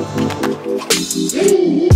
Hey!